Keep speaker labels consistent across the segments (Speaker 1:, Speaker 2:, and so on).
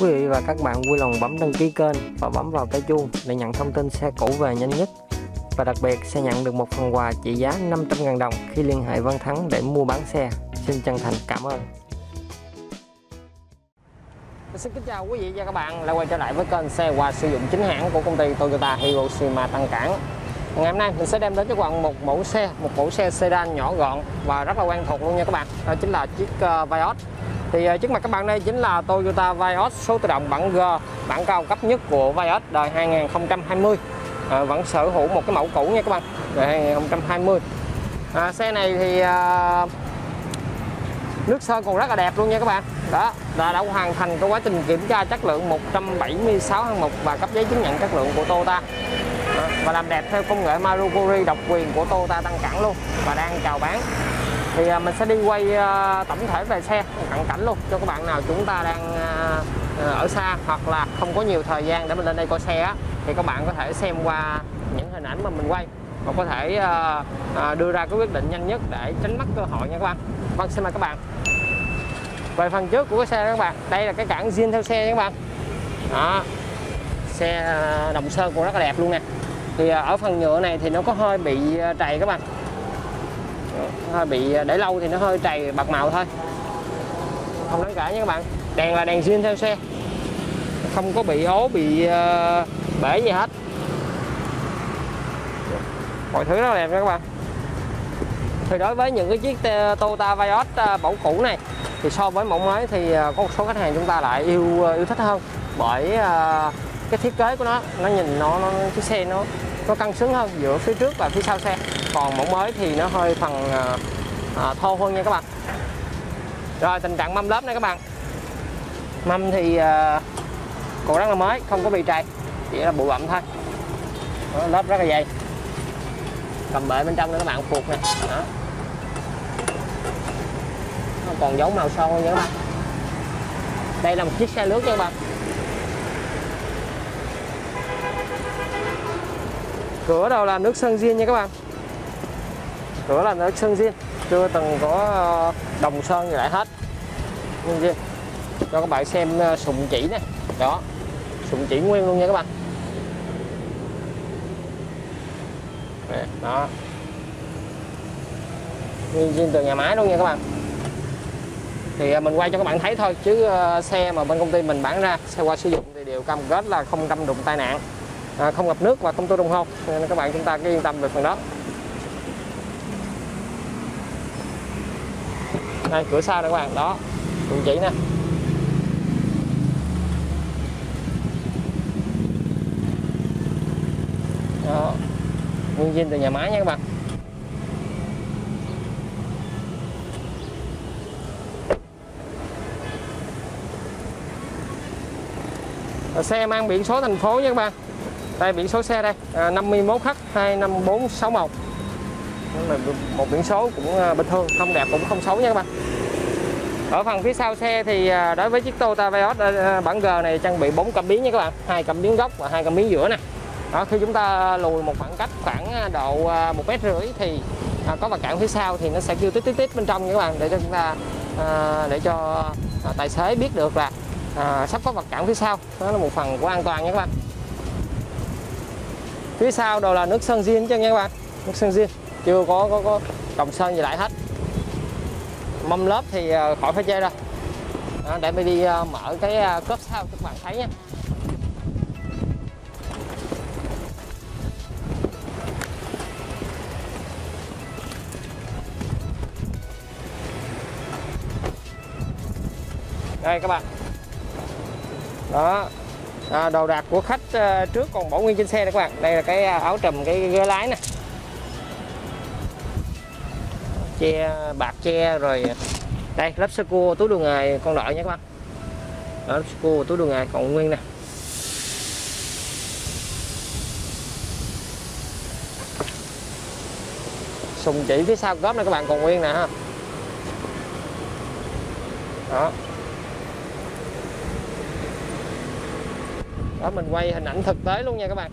Speaker 1: Quý vị và các bạn vui lòng bấm đăng ký kênh và bấm vào cái chuông để nhận thông tin xe cũ về nhanh nhất. Và đặc biệt sẽ nhận được một phần quà trị giá 500.000 đồng khi liên hệ Văn Thắng để mua bán xe. Xin chân thành cảm ơn. Xin kính chào quý vị và các bạn lại quay trở lại với kênh xe quà sử dụng chính hãng của công ty Toyota Hiroshima Tân Cảng. Ngày hôm nay mình sẽ đem đến cho các bạn một mẫu xe, một mẫu xe sedan nhỏ gọn và rất là quen thuộc luôn nha các bạn. Đó chính là chiếc uh, Vios. Thì ờ, trước mặt các bạn đây chính là Toyota Vios số tự động bản G, bản cao cấp nhất của Vios đời 2020. À, ờ, vẫn sở hữu một cái mẫu cũ nha các bạn, đời 2020. À, ờ, xe này thì à, nước sơn còn rất là đẹp luôn nha các bạn đó là đã hoàn thành cái quá trình kiểm tra chất lượng 176 hạng mục và cấp giấy chứng nhận chất lượng của Toyota à, và làm đẹp theo công nghệ Maruguri độc quyền của Toyota Tăng Cảng luôn và đang chào bán thì à, mình sẽ đi quay à, tổng thể về xe cận cảnh luôn cho các bạn nào chúng ta đang à, ở xa hoặc là không có nhiều thời gian để mình lên đây coi xe á, thì các bạn có thể xem qua những hình ảnh mà mình quay và có thể đưa ra cái quyết định nhanh nhất để tránh mất cơ hội nha các bạn. Vâng xin mời các bạn. Về phần trước của cái xe các bạn đây là cái cản zin theo xe nha các bạn. Đó xe đồng sơn cũng rất là đẹp luôn nè. Thì ở phần nhựa này thì nó có hơi bị trầy các bạn hơi bị à, để lâu thì nó hơi trầy bạc màu thôi. Không đáng kể nha các bạn. Đèn là đèn zin theo xe. Không có bị ố bị uh, bể gì hết. Mọi thứ rất là đẹp nha các bạn. Thì đối với những cái chiếc à, Toyota Vios mẫu cũ này thì so với mẫu mới thì có một số khách hàng chúng ta lại yêu yêu thích hơn. Bởi uh, cái thiết kế của nó nó nhìn nó, nó chiếc xe nó nó cân xứng hơn giữa phía trước và phía sau xe còn mẫu mới thì nó hơi phần à, à, thô hơn nha các bạn. Rồi tình trạng mâm lớp này các bạn. Mâm thì à, còn rất là mới không có bị trầy chỉ là bụi bặm thôi. Đó, lớp rất là dày. Cầm bệ bên trong nữa các bạn phục nè. Đó. Nó còn giống màu son nha các bạn. Đây là một chiếc xe nước nha các bạn. Cửa đầu là nước sơn riêng nha các bạn cửa là nó sơn zin chưa từng có ờ, đồng sơn gì lại hết. Zin cho các bạn xem ờ, sụn chỉ này đó sụn chỉ nguyên luôn nha các bạn. Đó. Nguyên zin từ nhà máy luôn nha các bạn. Thì ờ, mình quay cho các bạn thấy thôi, chứ xe mà bên công ty mình bán ra, xe qua sử dụng thì đều cam kết là không đâm đụng tai nạn à, không ngập nước và không tua đồng hồ nên các bạn chúng ta cứ yên tâm về phần đó. Đây cửa sau đây các bạn đó. Cùng chỉ nè. Đó. Nguyên zin từ nhà máy nha các bạn. Xe mang biển số thành phố nha các bạn. Đây biển số xe đây. À, 51H 25461 một biển số cũng à, bình thường không đẹp cũng không xấu nha các bạn. Ở phần phía sau xe thì à, đối với chiếc Toyota Vios à, bản G này trang bị 4 cảm biến nha các bạn. Hai cảm biến gốc và hai cảm biến giữa nè. Đó khi chúng ta lùi một khoảng cách khoảng độ một mét rưỡi thì có vật cản phía sau thì nó sẽ kêu tít tít tít bên trong nha các bạn để cho chúng ta để cho tài xế biết được là à, sắp có vật cản phía sau. Đó là một phần của an toàn nha các bạn. Phía sau đồ là nước sơn zin chứ nha các bạn nước sơn zin chưa có có, có trồng sơn gì lại hết. Mâm lớp thì à, khỏi phải chơi đâu. À, để mình đi à, mở cái cốp sau các bạn thấy nha đây các bạn. Đó. À, đồ đạc của khách trước còn bỏ nguyên trên xe đó các bạn. Đây là cái áo trùm cái ghế lái nè che bạc che rồi. Đây lớp sơ cua túi đường ngày con đợi nha các bạn. Đó, lớp sơ cua túi đường ngày còn nguyên nè. Sùng chỉ phía sau góp này các bạn còn nguyên nè ha. Đó. Đó mình quay hình ảnh thực tế luôn nha các bạn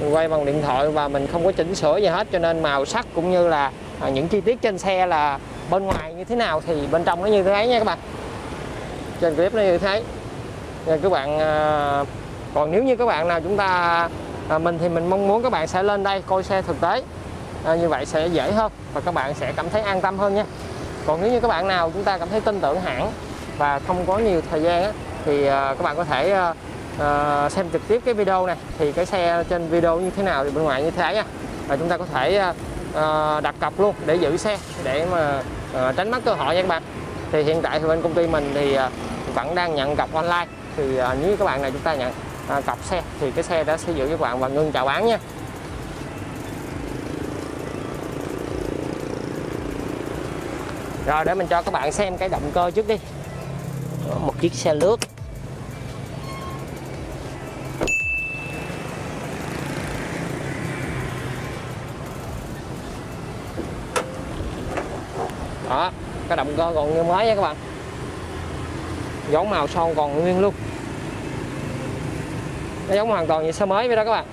Speaker 1: mình quay bằng điện thoại và mình không có chỉnh sửa gì hết cho nên màu sắc cũng như là à, những chi tiết trên xe là bên ngoài như thế nào thì bên trong nó như thế ấy nha các bạn. Trên clip nó như thế. Nên các bạn à, còn nếu như các bạn nào chúng ta à, mình thì mình mong muốn các bạn sẽ lên đây coi xe thực tế. À, như vậy sẽ dễ hơn và các bạn sẽ cảm thấy an tâm hơn nha. Còn nếu như các bạn nào chúng ta cảm thấy tin tưởng hãng và không có nhiều thời gian á, thì à, các bạn có thể à, uh, xem trực tiếp cái video này thì cái xe trên video như thế nào thì bên ngoài như thế nha. Và chúng ta có thể uh, đặt cọc luôn để giữ xe để mà uh, tránh mất cơ hội nha các bạn. Thì hiện tại thì bên công ty mình thì uh, vẫn đang nhận cọc online. Thì uh, nếu các bạn này chúng ta nhận uh, cọc xe thì cái xe đã sẽ giữ các bạn và ngưng chào bán nha. Rồi để mình cho các bạn xem cái động cơ trước đi. Một chiếc xe lướt. Đó, cái động cơ còn như mới nha các bạn. Giống màu son còn nguyên luôn. Nó giống hoàn toàn như xe mới vậy đó các bạn.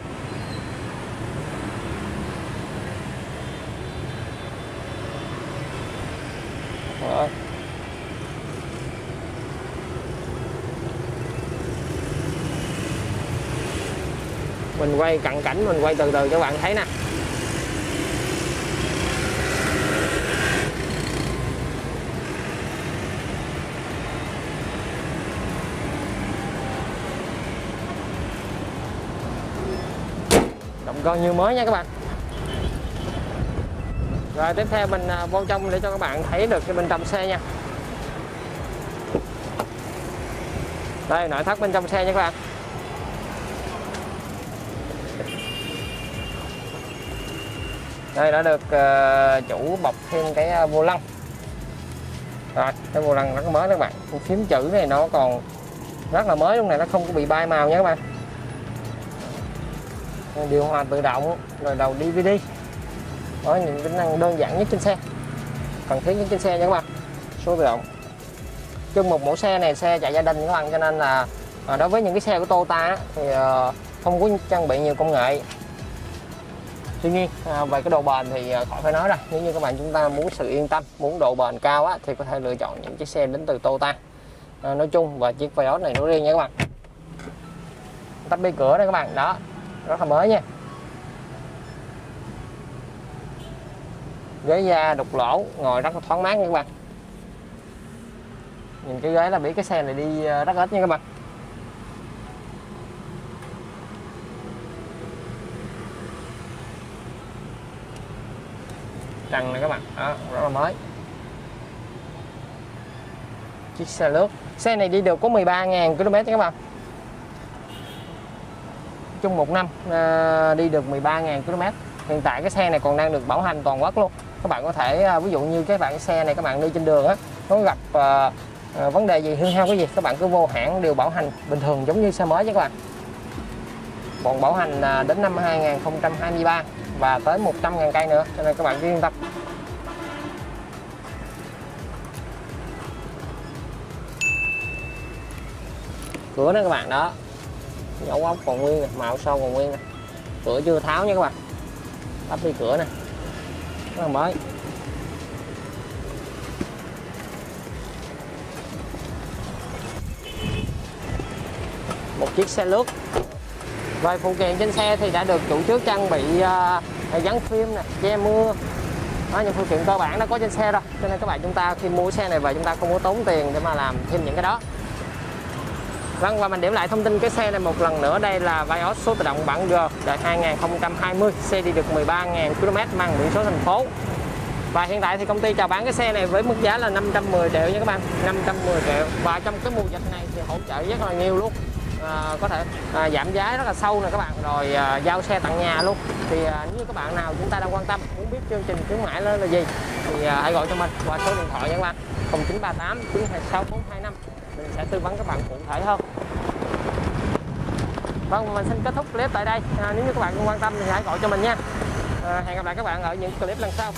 Speaker 1: Đó. mình quay cận cảnh, mình quay từ từ cho bạn thấy nè. Động cơ như mới nha các bạn. Rồi tiếp theo mình à, vô trong để cho các bạn thấy được cái bên trong xe nha. Đây nội thất bên trong xe nha các bạn. Đây đã được uh, chủ bọc thêm cái uh, vô lăng. Rồi cái vô lăng rất mới các bạn. Phím chữ này nó còn rất là mới luôn này nó không có bị bay màu nha các bạn điều hòa tự động rồi đầu DVD đó những tính năng đơn giản nhất trên xe. Cần thiết nhất trên xe nha các bạn. Số tự động. Chung một mẫu xe này xe chạy gia đình các bạn cho nên là à, đối với những cái xe của Toyota thì à, không có trang bị nhiều công nghệ. Tuy nhiên à, về cái độ bền thì à, khỏi phải nói rồi. Nếu như các bạn chúng ta muốn sự yên tâm muốn độ bền cao á, thì có thể lựa chọn những chiếc xe đến từ Toyota. À, nói chung và chiếc Vios này nói riêng nha các bạn. Tắt bi cửa đây các bạn đó rất là mới nha. Ghế da đục lỗ ngồi rất là thoáng mát nha các bạn. Nhìn cái ghế là biết cái xe này đi ờ, rất ít nha các bạn. Trần này các bạn. Đó, rất là mới. Chiếc xe lướt. Xe này đi được có 13.000 km nha các bạn trong một năm à, đi được 13.000 km. Hiện tại cái xe này còn đang được bảo hành toàn quốc luôn. Các bạn có thể à, ví dụ như các bạn xe này các bạn đi trên đường á nó gặp à, à, vấn đề gì hư hao cái gì các bạn cứ vô hãng đều bảo hành bình thường giống như xe mới chứ các bạn. Còn bảo hành à, đến năm 2023 và tới 100.000 cây nữa cho nên các bạn cứ yên tâm. Cửa đó các bạn đó dấu ốc còn nguyên màu sau còn nguyên cửa chưa tháo nha các bạn. Lắp đi cửa nè. Rất là mới. Một chiếc xe lướt. Rồi phụ kiện trên xe thì đã được chủ trước trang bị uh, dán phim nè che mưa. Đó, những phụ kiện cơ bản đã có trên xe rồi. Cho nên các bạn chúng ta khi mua xe này về chúng ta không có tốn tiền để mà làm thêm những cái đó. Vâng và mình điểm lại thông tin cái xe này một lần nữa. Đây là Vios số tự động bản G đời 2020 xe đi được 13.000 km mang biển số thành phố. Và hiện tại thì công ty chào bán cái xe này với mức giá là 510 triệu nha các bạn. 510 triệu. Và trong cái mùa dịch này thì hỗ trợ rất là nhiều luôn. À, có thể à, giảm giá rất là sâu nè các bạn. Rồi à, giao xe tận nhà luôn. Thì à, nếu các bạn nào chúng ta đang quan tâm muốn biết chương trình khuyến mãi là, là gì thì à, hãy gọi cho mình qua số điện thoại nha các bạn. 0938 926 425 mình sẽ tư vấn các bạn cụ thể hơn vâng mình xin kết thúc clip tại đây. À, nếu như các bạn quan tâm thì hãy gọi cho mình nha. À, hẹn gặp lại các bạn ở những clip lần sau.